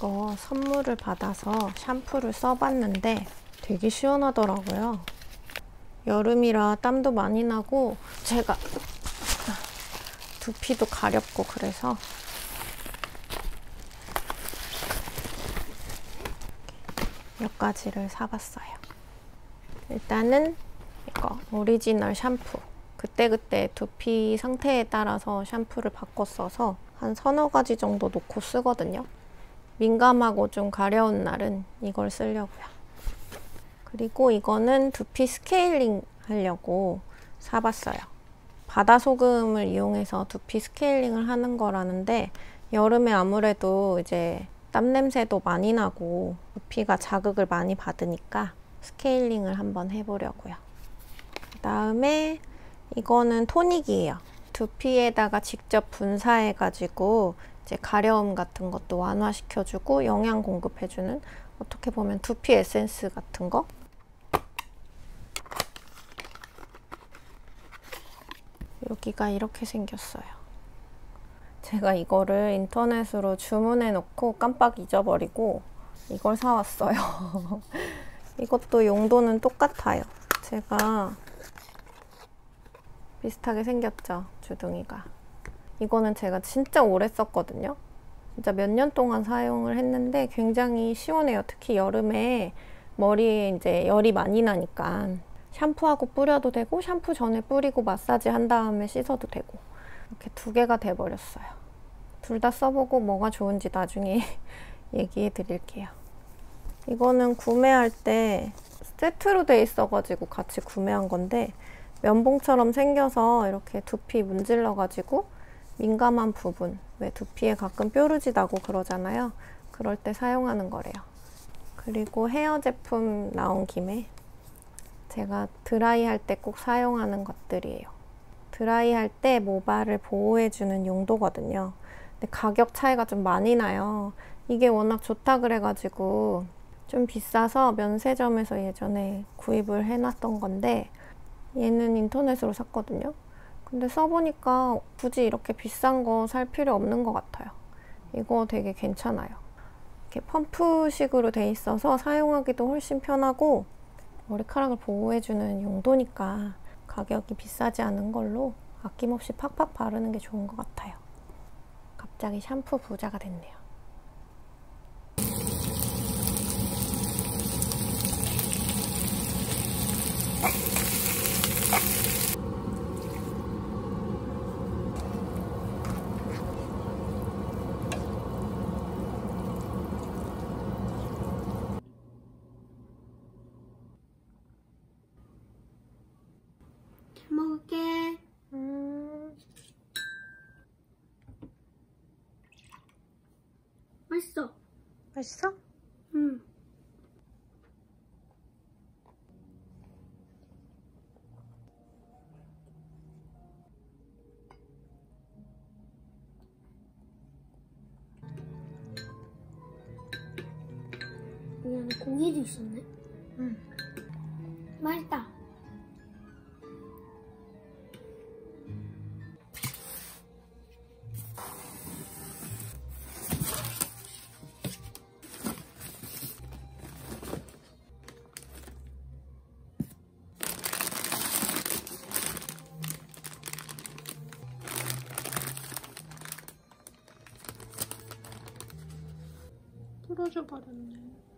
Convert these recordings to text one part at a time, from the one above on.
이거 선물을 받아서 샴푸를 써봤는데 되게 시원하더라고요. 여름이라 땀도 많이 나고 제가 두피도 가렵고 그래서 몇 가지를 사봤어요. 일단은 이거 오리지널 샴푸. 그때그때 두피 상태에 따라서 샴푸를 바꿔 써서 한 서너 가지 정도 놓고 쓰거든요. 민감하고 좀 가려운 날은 이걸 쓰려고요. 그리고 이거는 두피 스케일링 하려고 사봤어요. 바다 소금을 이용해서 두피 스케일링을 하는 거라는데 여름에 아무래도 이제 땀 냄새도 많이 나고 두피가 자극을 많이 받으니까 스케일링을 한번 해보려고요. 그 다음에 이거는 토닉이에요. 두피에다가 직접 분사해가지고 이제 가려움 같은 것도 완화시켜주고 영양 공급해주는 어떻게 보면 두피 에센스 같은 거 여기가 이렇게 생겼어요. 제가 이거를 인터넷으로 주문해 놓고 깜빡 잊어버리고 이걸 사왔어요. 이것도 용도는 똑같아요. 제가 비슷하게 생겼죠, 주둥이가. 이거는 제가 진짜 오래 썼거든요. 진짜 몇 년 동안 사용을 했는데 굉장히 시원해요. 특히 여름에 머리에 이제 열이 많이 나니까 샴푸하고 뿌려도 되고 샴푸 전에 뿌리고 마사지 한 다음에 씻어도 되고 이렇게 두 개가 돼버렸어요. 둘 다 써보고 뭐가 좋은지 나중에 얘기해 드릴게요. 이거는 구매할 때 세트로 돼 있어가지고 같이 구매한 건데 면봉처럼 생겨서 이렇게 두피 문질러가지고 민감한 부분 왜 두피에 가끔 뾰루지 나고 그러잖아요. 그럴 때 사용하는 거래요. 그리고 헤어 제품 나온 김에 제가 드라이 할 때 꼭 사용하는 것들이에요. 드라이 할 때 모발을 보호해주는 용도거든요. 근데 가격 차이가 좀 많이 나요. 이게 워낙 좋다 그래가지고 좀 비싸서 면세점에서 예전에 구입을 해놨던 건데 얘는 인터넷으로 샀거든요. 근데 써보니까 굳이 이렇게 비싼 거 살 필요 없는 것 같아요. 이거 되게 괜찮아요. 이렇게 펌프식으로 돼 있어서 사용하기도 훨씬 편하고 머리카락을 보호해주는 용도니까 가격이 비싸지 않은 걸로 아낌없이 팍팍 바르는 게 좋은 것 같아요. 갑자기 샴푸 부자가 됐네요. 잘 먹을게. 음, 맛있어. 맛있어? 응. 여기 안에 고기도 있었네. 부러져 버렸네.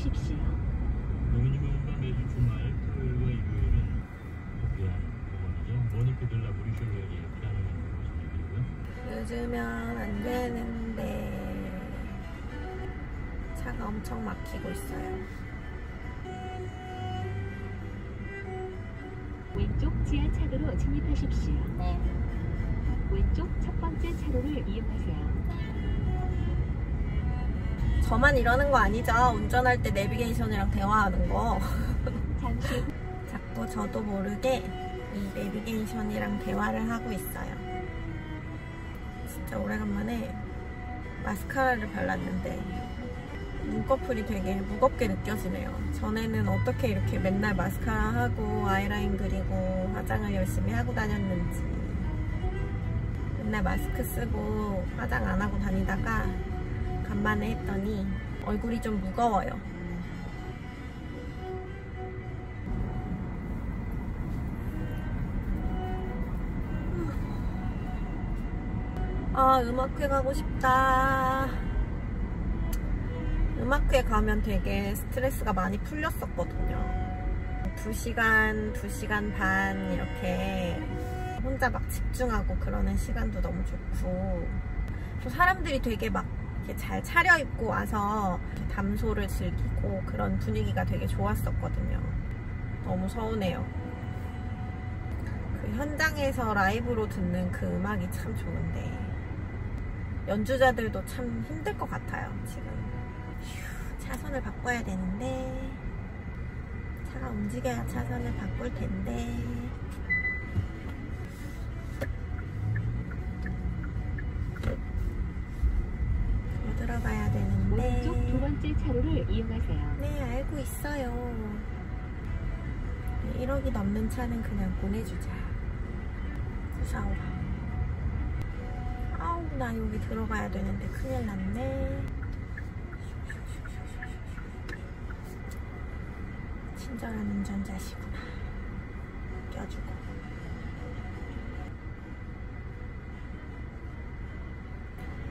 진입하십시오. 노인공원과 매주 주말 토요일과 일요일은 위안 공원이죠. 모니피들라 피아노 연주를 진행이고요. 늦으면 안 되는데 차가 엄청 막히고 있어요. 왼쪽 지하차도로 진입하십시오. 네. 왼쪽 첫 번째 차로를 이용하세요. 저만 이러는 거 아니죠? 운전할 때 내비게이션이랑 대화하는 거. 잠시 후 자꾸 저도 모르게 이 내비게이션이랑 대화를 하고 있어요. 진짜 오래간만에 마스카라를 발랐는데 눈꺼풀이 되게 무겁게 느껴지네요. 전에는 어떻게 이렇게 맨날 마스카라 하고 아이라인 그리고 화장을 열심히 하고 다녔는지 맨날 마스크 쓰고 화장 안 하고 다니다가 간만에 했더니 얼굴이 좀 무거워요. 아, 음악회 가고 싶다. 음악회 가면 되게 스트레스가 많이 풀렸었거든요. 2시간, 2시간 반 이렇게 혼자 막 집중하고 그러는 시간도 너무 좋고 또 사람들이 되게 막 이렇게 잘 차려입고 와서 담소를 즐기고 그런 분위기가 되게 좋았었거든요. 너무 서운해요. 그 현장에서 라이브로 듣는 그 음악이 참 좋은데 연주자들도 참 힘들 것 같아요 지금 휴, 차선을 바꿔야 되는데 차가 움직여야 차선을 바꿀 텐데 차로를 이용하세요. 네, 알고 있어요. 1억이 넘는 차는 그냥 보내주자. 무서워. 아우, 나 여기 들어가야 되는데 큰일 났네. 친절한 운전자시구나. 껴주고.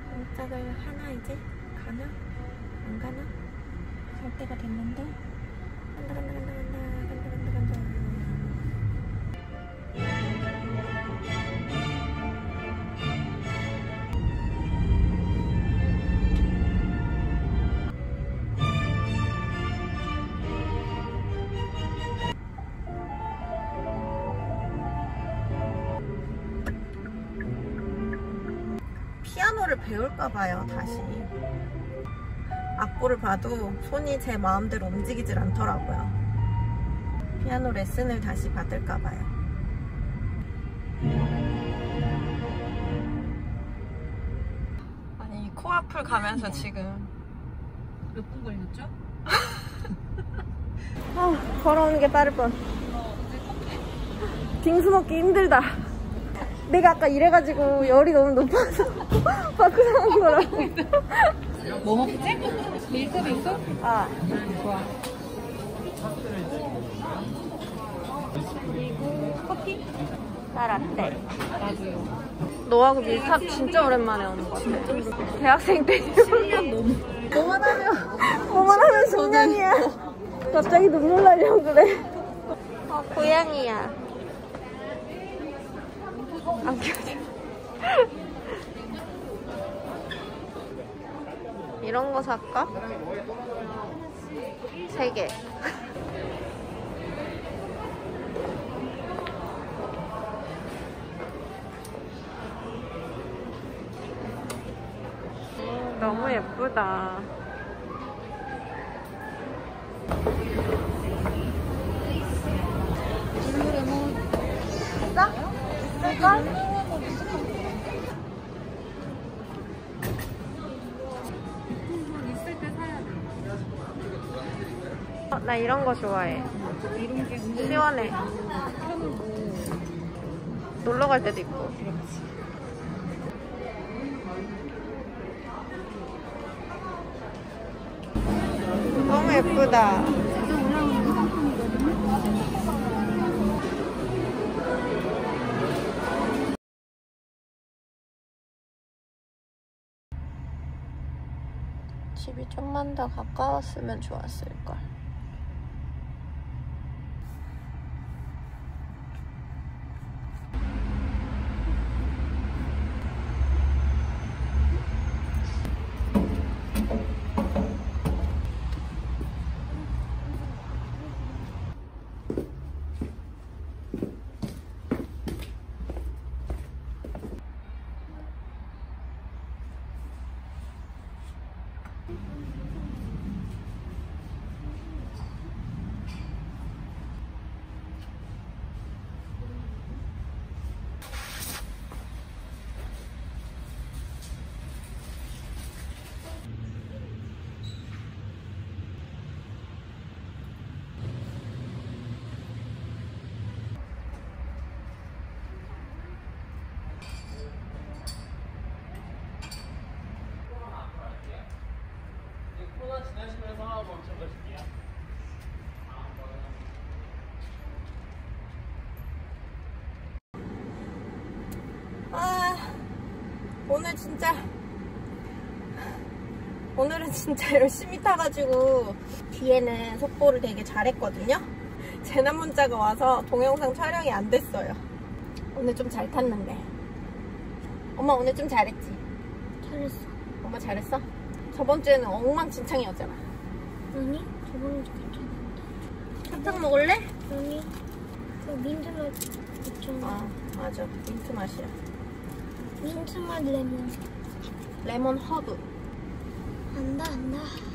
깜짝을 하나 이제? 가나? 안 가나? 갈 때가 됐는데 간다 간다 간다 간다 간다 간다 간다 피아노를 배울까 봐요 다시 악보를 봐도 손이 제 마음대로 움직이질 않더라고요. 피아노 레슨을 다시 받을까 봐요. 아니 코앞을 가면서 지금 몇 분 걸렸죠? 아, 걸어오는 게 빠를 뻔. 빙수 먹기 힘들다. 내가 아까 이래가지고 열이 너무 높아서 상한 거라고. 뭐 먹지? 밀크 빙수? 아, 좋아. 나라떼. 나도요. 너하고 밀탑 진짜 오랜만에 오는 것 같아. 대학생 때. 1년 넘어. 뭐만 하면, 뭐만 하면 10년이야. 갑자기 눈물 나려고 그래. 어, 고양이야. 안 켜져. 이런 거 살까? 세 개. 너무 예쁘다. 싸? 있을까? 나 이런 거 좋아해. 시원해. 놀러 갈 때도 있고. 너무 예쁘다. 집이 좀만 더 가까웠으면 좋았을걸. 오늘 진짜 오늘은 진짜 열심히 타가지고 뒤에는 속보를 되게 잘했거든요. 재난 문자가 와서 동영상 촬영이 안 됐어요. 오늘 좀 잘 탔는데. 엄마 오늘 좀 잘했지? 잘했어. 엄마 잘했어? 저번 주에는 엉망진창이었잖아. 아니, 저번에 괜찮았는데. 사탕 먹을래? 아니, 그 민트 맛 있잖아. 아, 맞아. 민트 맛이야. 민트맛 레몬. 레몬 허브. 안다, 안다.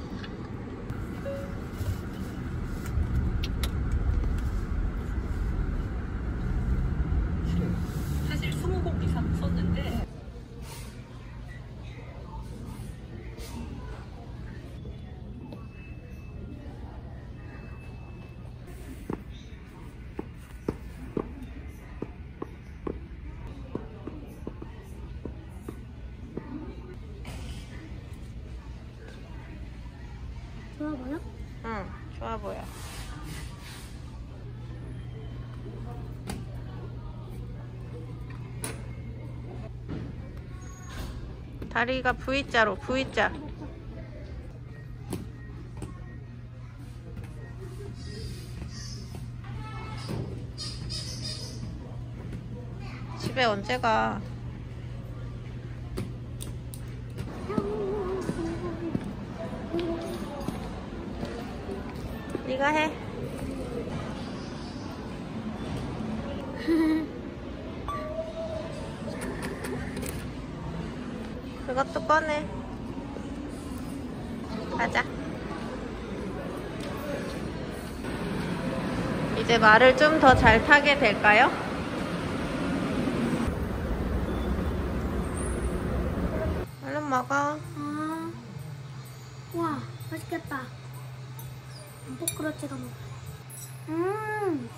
다리가 V자로 V자. 집에 언제 가? 네가 해. 그것도 꺼내. 가자. 이제 말을 좀 더 잘 타게 될까요? 얼른 먹어. 아, 와, 맛있겠다. 뽀크러치가 먹어. 음,